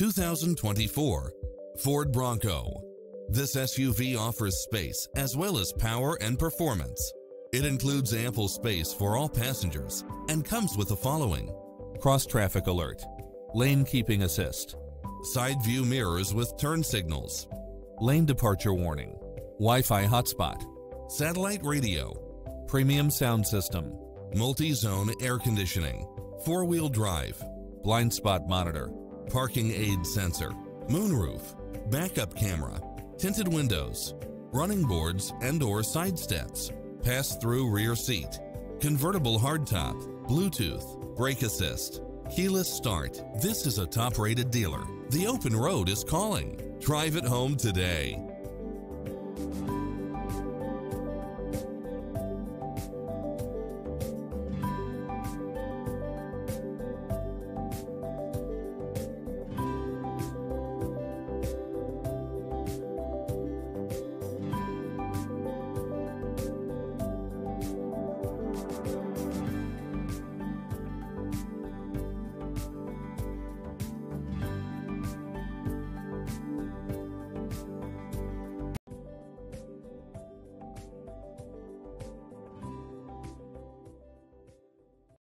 2024 Ford Bronco. This SUV offers space as well as power and performance. It includes ample space for all passengers and comes with the following. Cross traffic alert, lane keeping assist, side view mirrors with turn signals, lane departure warning, Wi-Fi hotspot, satellite radio, premium sound system, multi-zone air conditioning, four-wheel drive, blind spot monitor, parking aid sensor, moonroof, backup camera, tinted windows, running boards and or side steps, pass-through rear seat, convertible hardtop, Bluetooth, brake assist, keyless start. This is a top-rated dealer. The open road is calling. Drive it home today.